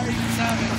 Ayun sa akin.